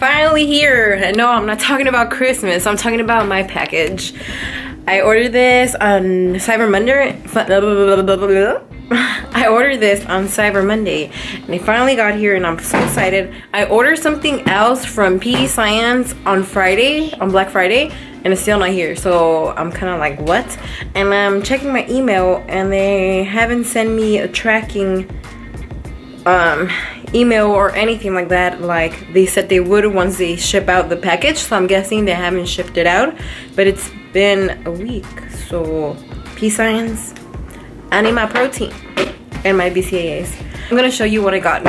Finally here. No, I'm not talking about Christmas. I'm talking about my package. I ordered this on Cyber Monday. I ordered this on Cyber Monday and it finally got here and I'm so excited. I ordered something else from PE Science on Friday, on Black Friday, and it's still not here. So I'm kind of like, what? And I'm checking my email and they haven't sent me a tracking um, email or anything like that. Like they said they would once they ship out the package. So I'm guessing they haven't shipped it out, but it's been a week. So peace signs I need my protein and my BCAAs. I'm gonna show you what I got.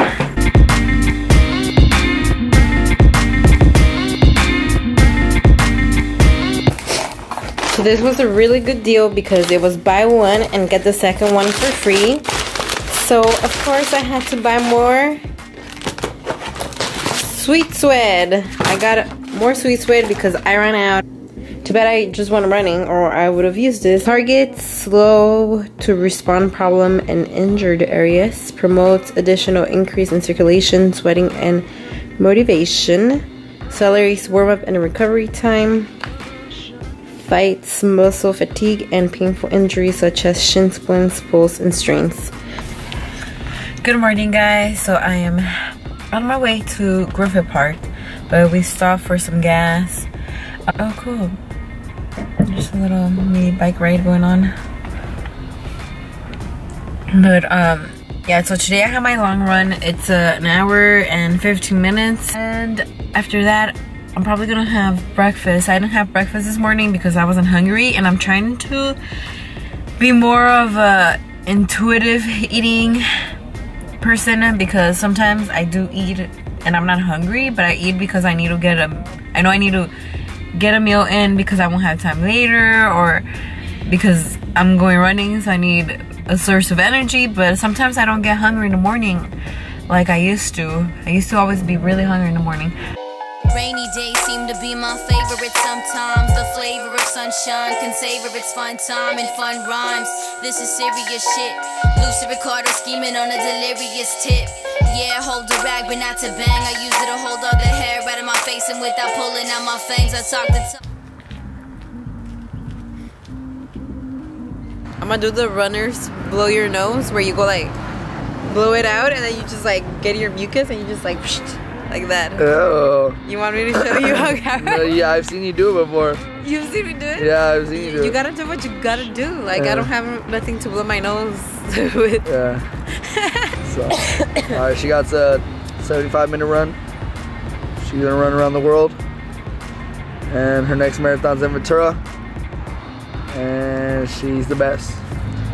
So this was a really good deal because it was buy one and get the second one for free. So of course I had to buy more sweet sweat. I got more sweet sweat because I ran out. Too bad I just went running or I would have used this. Targets slow to respond problem in injured areas. Promotes additional increase in circulation, sweating, and motivation. Accelerates warm up and recovery time. Fights muscle fatigue and painful injuries such as shin splints, pulls, and strains. Good morning, guys. So I am on my way to Griffith Park, but we stopped for some gas. Oh, cool. Just a little mini bike ride going on. But um yeah, so today I have my long run. It's uh, an hour and 15 minutes. And after that, I'm probably gonna have breakfast. I didn't have breakfast this morning because I wasn't hungry and I'm trying to be more of a intuitive eating person because sometimes I do eat and I'm not hungry, but I eat because I need to get a I know I need to get a meal in because I won't have time later or because I'm going running so I need a source of energy but sometimes I don't get hungry in the morning like I used to. I used to always be really hungry in the morning. Rainy days seem to be my favorite sometimes. The flavor of sunshine can savor its fun time and fun rhymes. This is serious shit. Lucy Ricardo scheming on a delirious tip. Yeah, hold the rag, but not to bang. I use it to hold all the hair out of my face, and without pulling out my fangs, I talk the talk. I'm gonna do the runners blow your nose where you go like blow it out and then you just like get your mucus and you just like like that. Oh. You want me to show you how no, yeah, I've seen you do it before. You've seen me do it? Yeah, I've seen you do You it. gotta do what you gotta do. Like Yeah. I don't have nothing to blow my nose with. Yeah. so, all right, she got a 75 minute run. She's gonna run around the world. And her next marathon's in Ventura. And she's the best.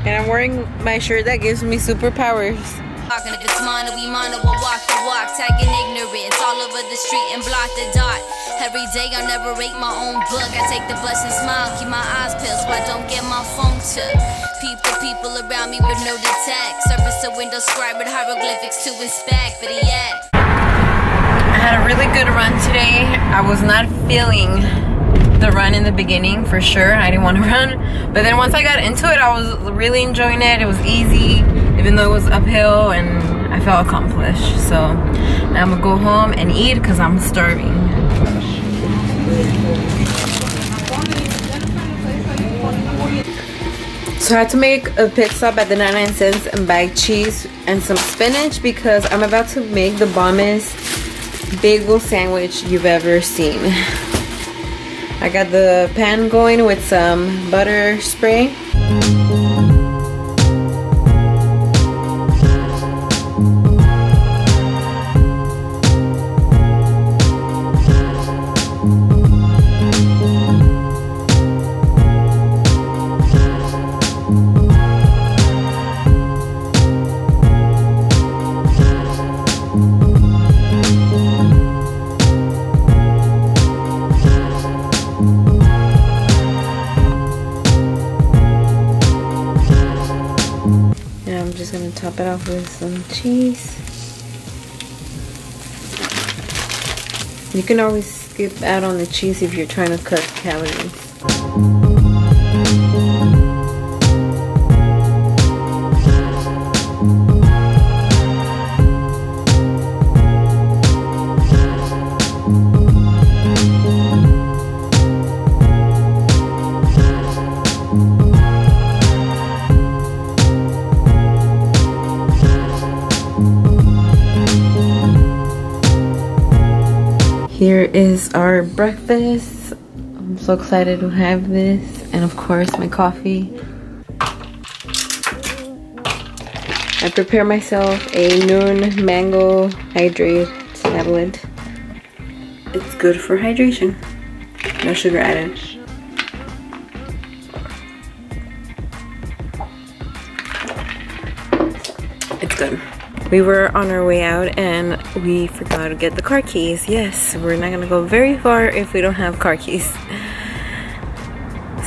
And I'm wearing my shirt that gives me superpowers. Talking if it's mine, we mine, we'll walk the walk, tagging ignorance all over the street and block the dot. Every day I never rate my own book. I take the bus and smile, keep my eyes peeled so I don't get my phone took. Peep the people around me with no detect. Surface a window scribe with hieroglyphics to inspect, but yeah. I had a really good run today. I was not feeling the run in the beginning for sure. I didn't want to run. But then once I got into it, I was really enjoying it. It was easy, even though it was uphill, and I felt accomplished. So now I'm gonna go home and eat because I'm starving. So I had to make a pit stop at the 99 cents and buy cheese and some spinach because I'm about to make the bombest bagel sandwich you've ever seen. I got the pan going with some butter spray. Just gonna top it off with some cheese. You can always skip out on the cheese if you're trying to cut calories. Here is our breakfast. I'm so excited to have this. And of course, my coffee. I prepare myself a Nuun mango hydrate tablet. It's good for hydration. No sugar added. It's good. We were on our way out and we forgot to get the car keys. Yes, we're not gonna go very far if we don't have car keys.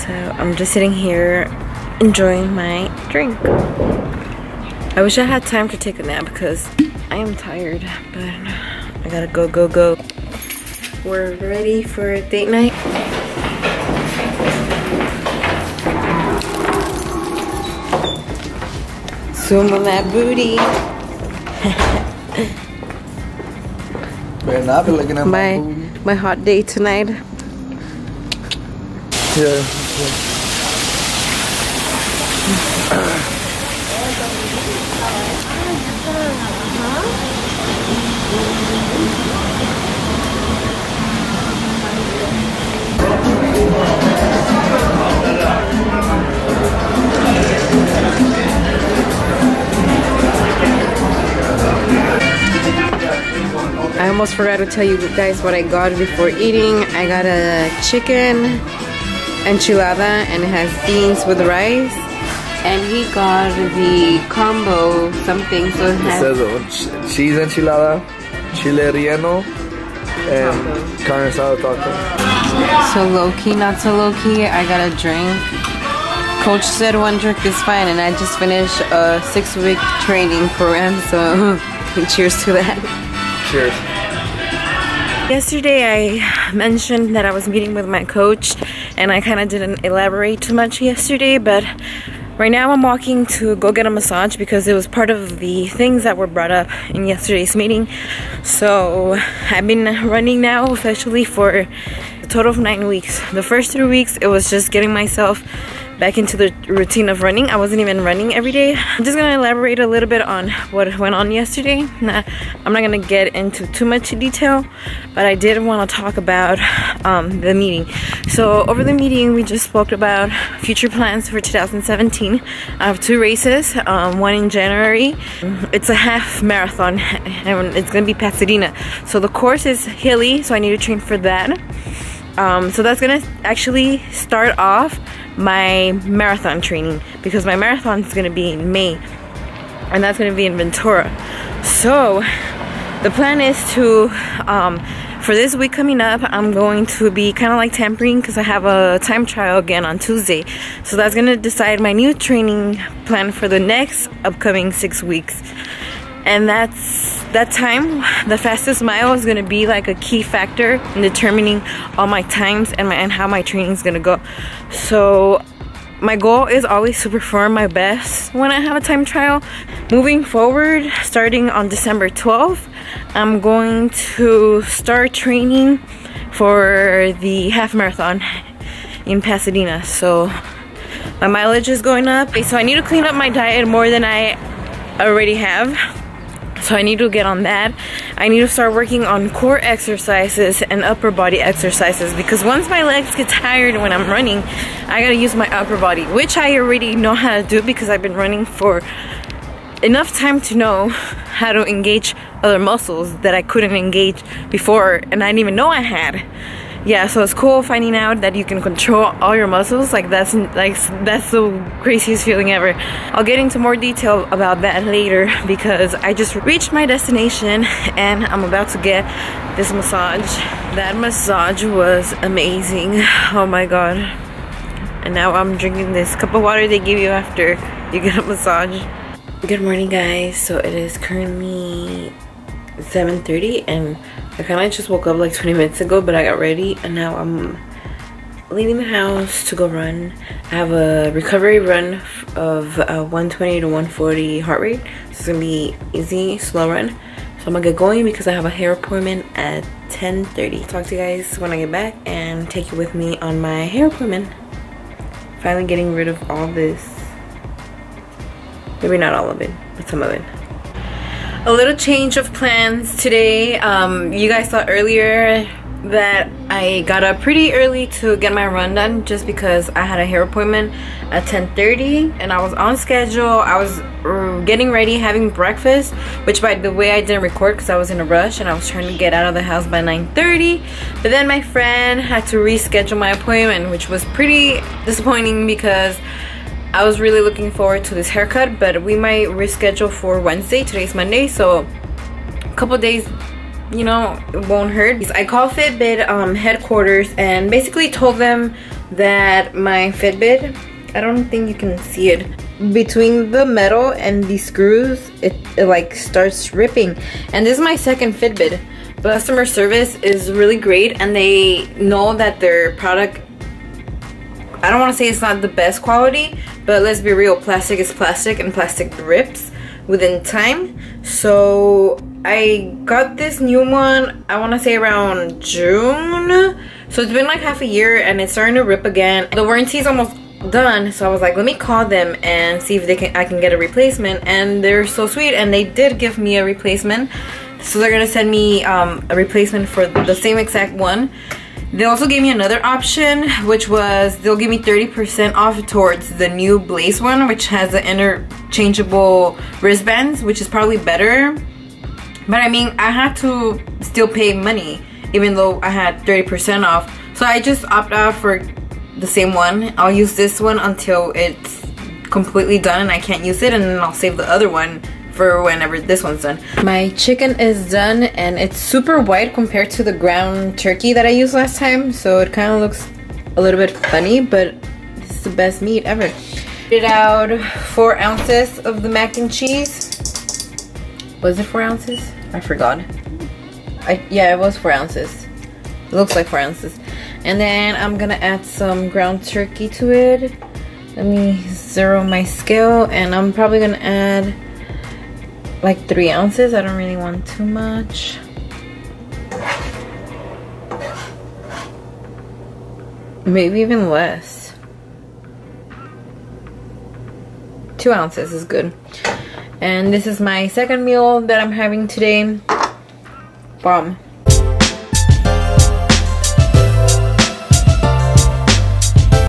So I'm just sitting here enjoying my drink. I wish I had time to take a nap because I am tired, but I gotta go, go, go. We're ready for date night. Zoom on that booty. Better not be looking at my, My my hot day tonight. Yeah. I almost forgot to tell you guys what I got before eating. I got a chicken enchilada and it has beans with rice. And he got the combo something, so it It has says uh, ch- cheese enchilada, chile relleno, and carne asada taco. so low key, not so low key. I got a drink. Coach said one drink is fine, and I just finished a six week training program, so cheers to that. Cheers. Yesterday I mentioned that I was meeting with my coach and I kind of didn't elaborate too much yesterday but right now I'm walking to go get a massage because it was part of the things that were brought up in yesterday's meeting so I've been running now officially for a total of nine weeks the first three weeks it was just getting myself back into the routine of running. I wasn't even running every day. I'm just gonna elaborate a little bit on what went on yesterday. I'm not gonna get into too much detail, but I did want to talk about um, the meeting. So over the meeting, we just spoke about future plans for 2017. I have two races, um, one in January. It's a half marathon, and it's gonna be Pasadena. So the course is hilly, so I need to train for that. Um, so that's gonna actually start off my marathon training because my marathon is gonna be in May and that's gonna be in Ventura. So the plan is to um, for this week coming up I'm going to be kind of like tampering because I have a time trial again on Tuesday so that's gonna decide my new training plan for the next upcoming six weeks and that's that time the fastest mile is going to be like a key factor in determining all my times and my and how my training is going to go so my goal is always to perform my best when I have a time trial. Moving forward, starting on December 12th, I'm going to start training for the half marathon in Pasadena. So my mileage is going up. So I need to clean up my diet more than I already have. So I need to get on that. I need to start working on core exercises and upper body exercises because once my legs get tired when I'm running, I gotta use my upper body, which I already know how to do because I've been running for enough time to know how to engage other muscles that I couldn't engage before and I didn't even know I had. Yeah, so it's cool finding out that you can control all your muscles. Like that's like that's the craziest feeling ever. I'll get into more detail about that later because I just reached my destination and I'm about to get this massage. That massage was amazing. Oh my god. And now I'm drinking this cup of water they give you after you get a massage. Good morning guys. So it is currently 7.30 and I kind of just woke up like 20 minutes ago but I got ready and now I'm leaving the house to go run. I have a recovery run of uh, 120 to 140 heart rate. So it's gonna be easy, slow run. So I'm gonna get going because I have a hair appointment at 10.30. Talk to you guys when I get back and take you with me on my hair appointment. Finally getting rid of all this. Maybe not all of it, but some of it. A little change of plans today. Um, you guys saw earlier that I got up pretty early to get my run done just because I had a hair appointment at 10:30 and I was on schedule. I was uh, getting ready, having breakfast, which by the way I didn't record because I was in a rush and I was trying to get out of the house by 9:30. But then my friend had to reschedule my appointment, which was pretty disappointing because I was really looking forward to this haircut, but we might reschedule for Wednesday. Today's Monday, so a couple days you know it won't hurt. I called fitbit um, headquarters and basically told them that my fitbit i don't think you can see it. Between the metal and the screws it, it like starts ripping. And this is my second fitbit. Customer service is really great and they know that their product I don't want to say it's not the best quality, but let's be real, plastic is plastic and plastic rips within time. So I got this new one, I want to say around June. So it's been like half a year and it's starting to rip again. The warranty is almost done so I was like let me call them and see if they can I can get a replacement and they're so sweet and they did give me a replacement so they're gonna send me um, a replacement for the same exact one they also gave me another option which was they'll give me 30% off towards the new Blaze one which has the interchangeable wristbands which is probably better but I mean, I had to still pay money even though I had 30% off. So I just opt out for the same one. I'll use this one until it's completely done and I can't use it and then I'll save the other one for whenever this one's done. My chicken is done and it's super white compared to the ground turkey that I used last time. So it kind of looks a little bit funny, but it's the best meat ever. It out four ounces of the mac and cheese. Was it four ounces? I forgot. I, yeah, it was four ounces. It looks like four ounces. And then I'm gonna add some ground turkey to it. Let me zero my scale and I'm probably gonna add like three ounces. I don't really want too much. Maybe even less. Two ounces is good and this is my second meal that I'm having today bomb